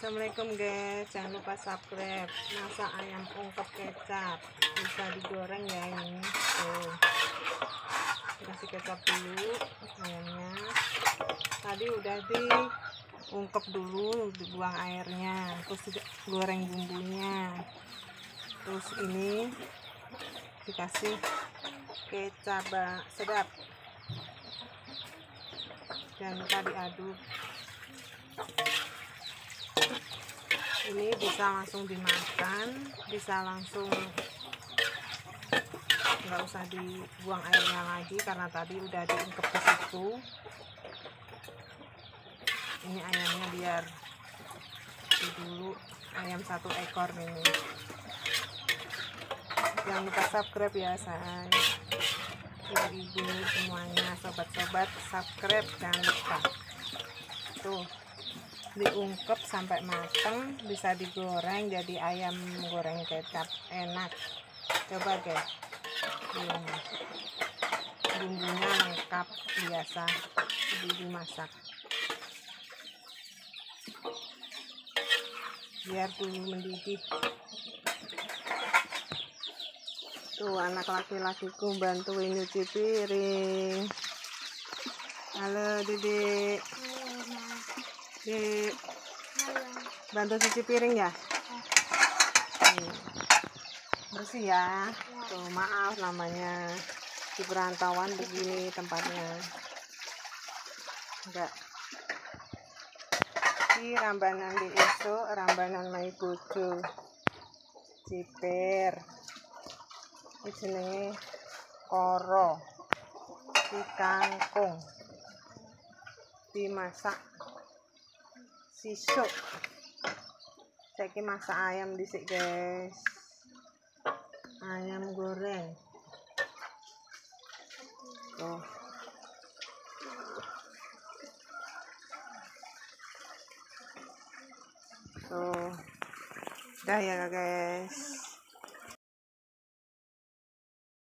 Assalamualaikum guys. Jangan lupa subscribe. Masak ayam ungkep kecap. Bisa digoreng ya ini. Tuh. Kasih kecap dulu ayamnya. Tadi udah diungkep dulu dibuang airnya terus goreng bumbunya. Terus ini dikasih kecap sedap. Jangan lupa diaduk ini bisa langsung dimakan bisa langsung nggak usah dibuang airnya lagi karena tadi udah diungkep ke situ. Ini ayamnya biar dulu ayam satu ekor ini. Jangan lupa subscribe ya say ibu semuanya sobat-sobat subscribe jangan lupa diungkep sampai mateng bisa digoreng jadi ayam goreng kecap. Enak. Coba ini bumbunya lengkap biasa ibu masak biar dulu mendidih. Tuh anak laki-lakiku bantuin nyuci piring. Halo didik di bantu cuci piring ya? Nih. bersih ya? Tuh maaf namanya di perantauan begini tempatnya. Enggak. Di rambanan di isu rambanan mai bojo. Ciper ini jenenge koro. Di kangkung. Dimasak sisuk saya masak ayam disik guys. Ayam goreng. Tuh. Tuh. Udah ya guys